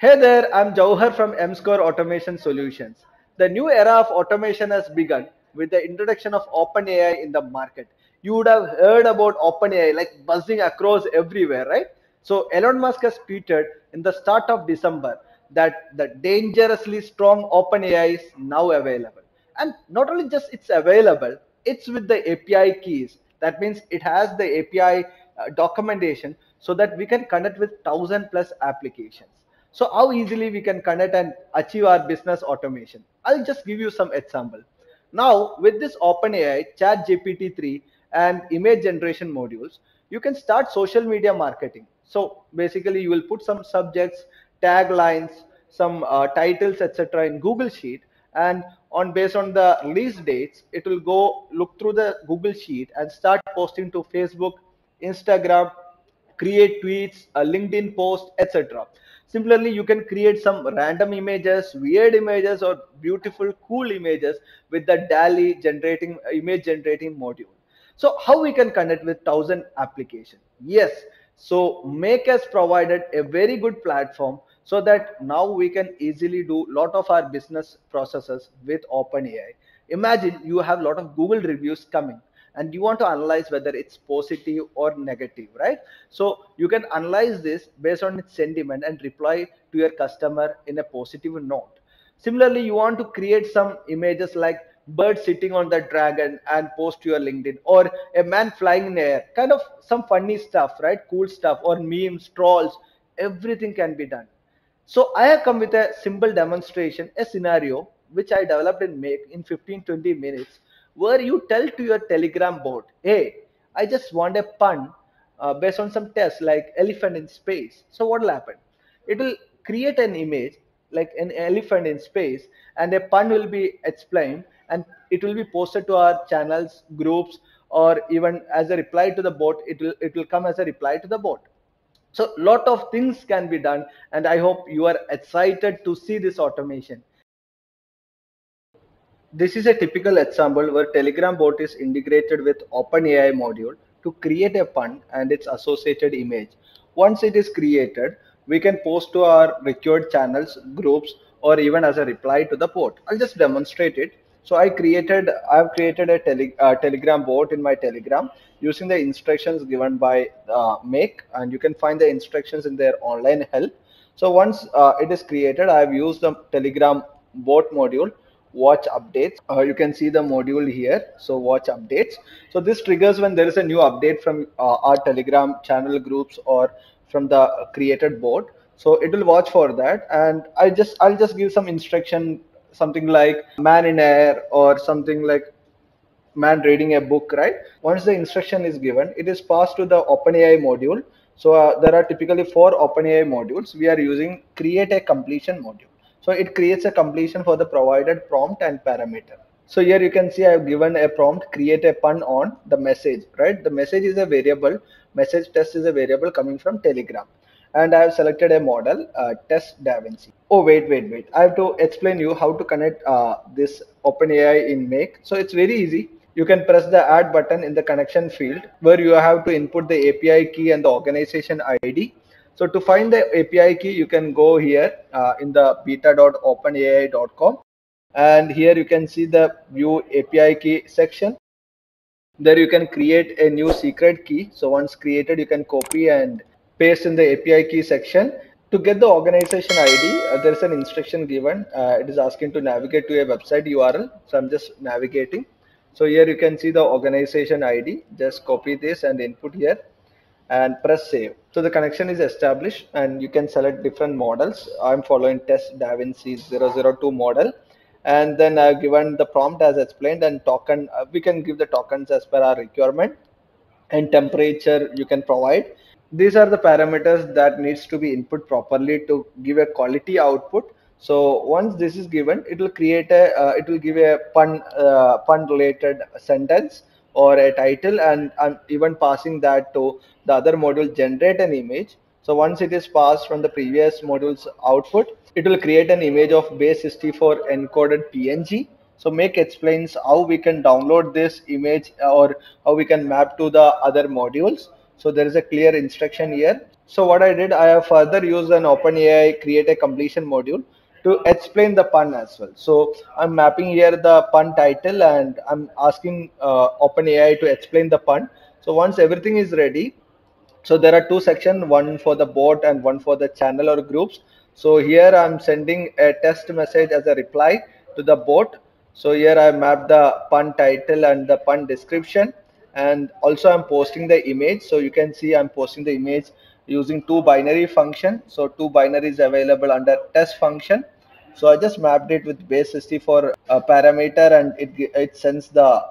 Hey there, I'm Jauhar from MSquare Automation Solutions. The new era of automation has begun with the introduction of OpenAI in the market. You would have heard about OpenAI like buzzing across everywhere, right? So Elon Musk has tweeted in the start of December that the dangerously strong OpenAI is now available. And not only just it's available, it's with the API keys. That means it has the API uh, documentation so that we can connect with thousand plus applications. So how easily we can connect and achieve our business automation? I'll just give you some example. Now with this OpenAI, Chat GPT-3 and image generation modules, you can start social media marketing. So basically you will put some subjects, taglines, some uh, titles, etc. in Google Sheet and on based on the release dates, it will go look through the Google Sheet and start posting to Facebook, Instagram, create tweets, a LinkedIn post, etc. Similarly, you can create some random images, weird images, or beautiful, cool images with the DALL-E generating uh, image generating module. So how we can connect with thousand application? Yes. So Make has provided a very good platform so that now we can easily do lot of our business processes with OpenAI. Imagine you have a lot of Google reviews coming and you want to analyze whether it's positive or negative right? So you can analyze this based on its sentiment and reply to your customer in a positive note. Similarly you want to create some images like bird sitting on the dragon and post your linkedin or a man flying in air. Kind of some funny stuff right? Cool stuff or memes trolls everything can be done. So i have come with a simple demonstration a scenario which i developed in make in 15 20 minutes where you tell to your telegram bot hey i just want a pun uh, based on some test like elephant in space. So what will happen? It will create an image like an elephant in space and a pun will be explained and it will be posted to our channels groups or even as a reply to the bot it will it will come as a reply to the bot. So lot of things can be done and i hope you are excited to see this automation this is a typical example where Telegram bot is integrated with OpenAI module to create a pun and its associated image. Once it is created, we can post to our required channels, groups, or even as a reply to the bot. I'll just demonstrate it. So I created, I've created a tele, uh, Telegram bot in my Telegram using the instructions given by uh, Make, and you can find the instructions in their online help. So once uh, it is created, I've used the Telegram bot module watch updates. Uh, you can see the module here so watch updates. So this triggers when there is a new update from uh, our telegram channel groups or from the created board. So it will watch for that and i just i'll just give some instruction something like man in air or something like man reading a book right? Once the instruction is given it is passed to the openai module. So uh, there are typically four openai modules. We are using create a completion module so it creates a completion for the provided prompt and parameter. So here you can see I have given a prompt, create a pun on the message, right? The message is a variable, message test is a variable coming from Telegram. And I have selected a model, uh, text-davinci. Oh, wait, wait, wait. I have to explain you how to connect uh, this OpenAI in Make. So it's very easy. You can press the add button in the connection field where you have to input the API key and the organization ID so to find the API key, you can go here uh, in the beta.openai.com and here you can see the view API key section. There you can create a new secret key. So once created, you can copy and paste in the API key section. To get the organization ID, uh, there is an instruction given. Uh, it is asking to navigate to a website URL. So I'm just navigating. So here you can see the organization ID. Just copy this and input here and press save. So the connection is established and you can select different models. I'm following text-davinci 002 model. And then I've given the prompt as explained and token, uh, we can give the tokens as per our requirement and temperature you can provide. These are the parameters that needs to be input properly to give a quality output. So once this is given, it will create a, uh, it will give a pun, uh, pun related sentence or a title and I'm even passing that to the other module generate an image. So once it is passed from the previous module's output, it will create an image of base 64 encoded PNG. So make explains how we can download this image or how we can map to the other modules. So there is a clear instruction here. So what I did, I have further used an OpenAI create a completion module to explain the pun as well. So I'm mapping here the pun title and I'm asking uh, OpenAI to explain the pun. So once everything is ready, so there are two sections, one for the bot and one for the channel or groups. So here I'm sending a test message as a reply to the bot. So here I map the pun title and the pun description and also I'm posting the image. So you can see I'm posting the image using toBinary function. So two binaries available under test function. So I just mapped it with base64 uh, parameter and it, it sends the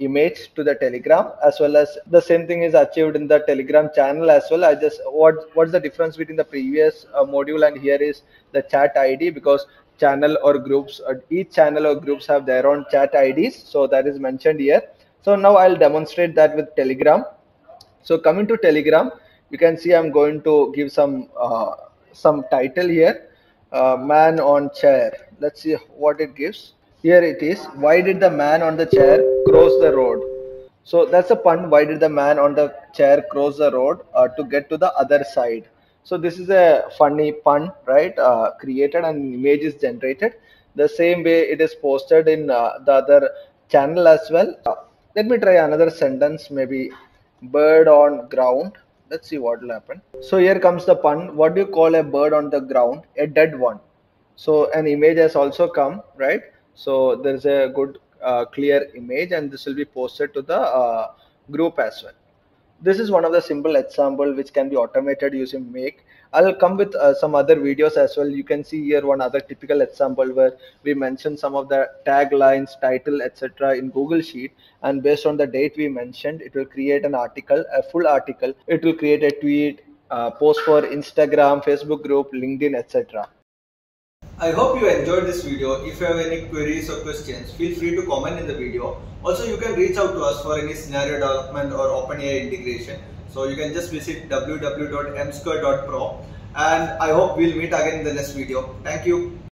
image to the telegram as well as the same thing is achieved in the telegram channel as well i just what what's the difference between the previous uh, module and here is the chat id because channel or groups uh, each channel or groups have their own chat ids so that is mentioned here so now i'll demonstrate that with telegram. So coming to telegram you can see i'm going to give some uh, some title here. Uh, man on chair. Let's see what it gives. Here it is why did the man on the chair cross the road? So that's a pun why did the man on the chair cross the road uh, to get to the other side? So this is a funny pun right? Uh, created and image is generated. The same way it is posted in uh, the other channel as well let me try another sentence maybe bird on ground. Let's see what will happen. So here comes the pun. What do you call a bird on the ground? A dead one. So an image has also come right? So there's a good uh, clear image and this will be posted to the uh, group as well. This is one of the simple example which can be automated using make i'll come with uh, some other videos as well you can see here one other typical example where we mentioned some of the taglines title etc in google sheet and based on the date we mentioned it will create an article a full article it will create a tweet uh, post for instagram facebook group linkedin etc I hope you enjoyed this video. If you have any queries or questions, feel free to comment in the video. Also, you can reach out to us for any scenario development or OpenAI integration. So you can just visit www.msquare.pro and I hope we'll meet again in the next video. Thank you.